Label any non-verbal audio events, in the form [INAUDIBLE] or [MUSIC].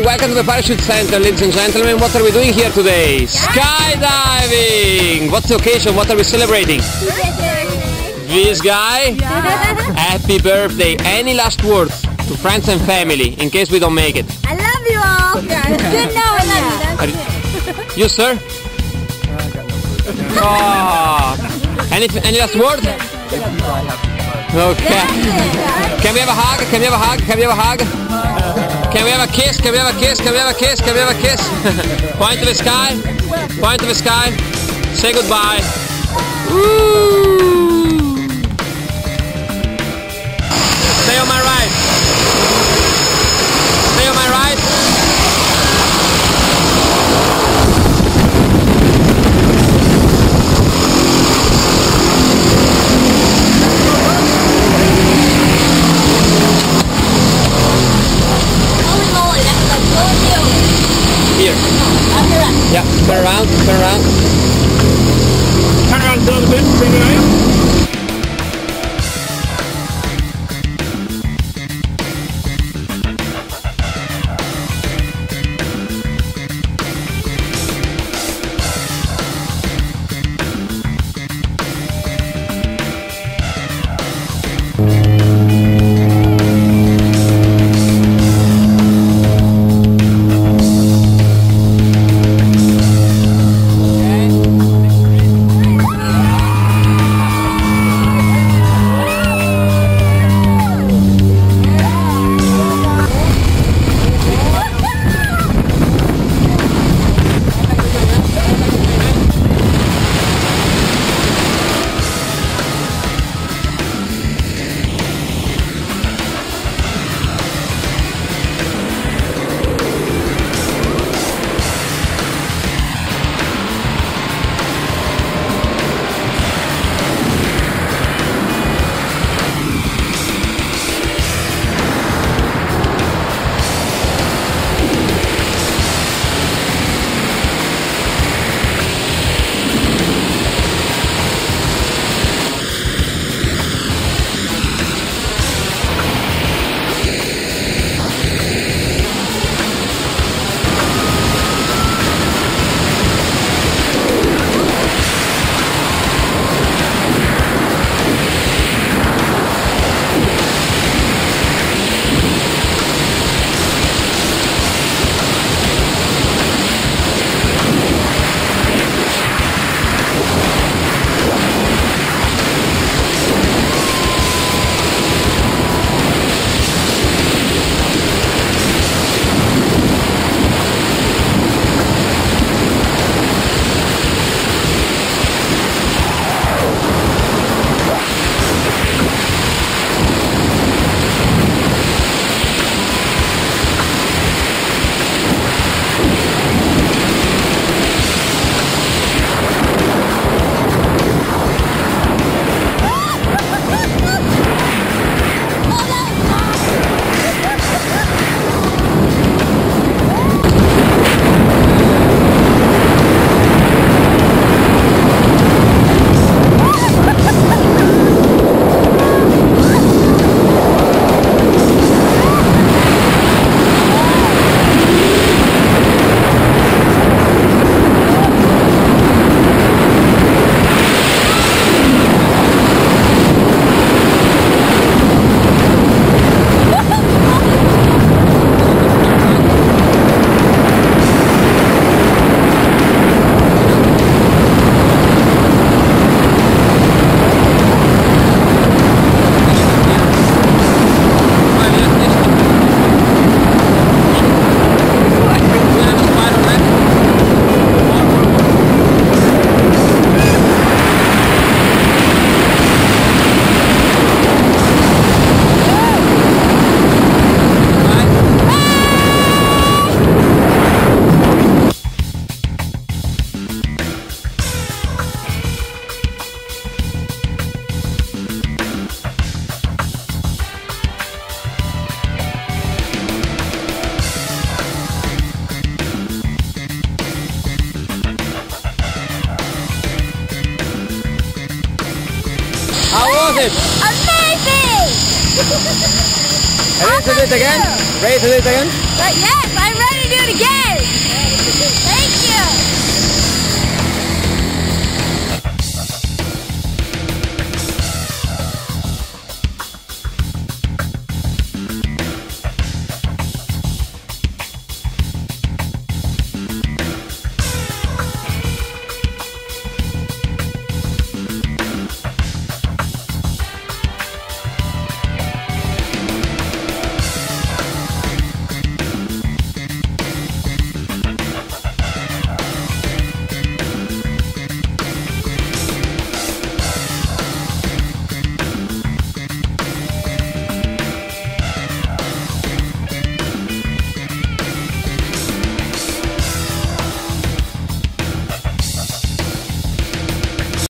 morning. Welcome to the Parachute Center, ladies and gentlemen. What are we doing here today? Skydiving! What's the occasion? What are we celebrating? This guy? Happy birthday. Any last words to friends and family in case we don't make it? I love you all. Good knowing [LAUGHS] you. You, sir? [LAUGHS] Oh. Any, any last word? Okay. Can we have a hug? Can we have a hug? Can we have a hug? Uh, Can we have a kiss? Can we have a kiss? Can we have a kiss? Can we have a kiss? [LAUGHS] Point to the sky. Point to the sky. Say goodbye. Woo. Here. Yeah, turn around, turn around. Turn around a little bit, bring it. Was it? Amazing! Ready to do it again? Ready to do it again? But yes, I'm ready to do it again.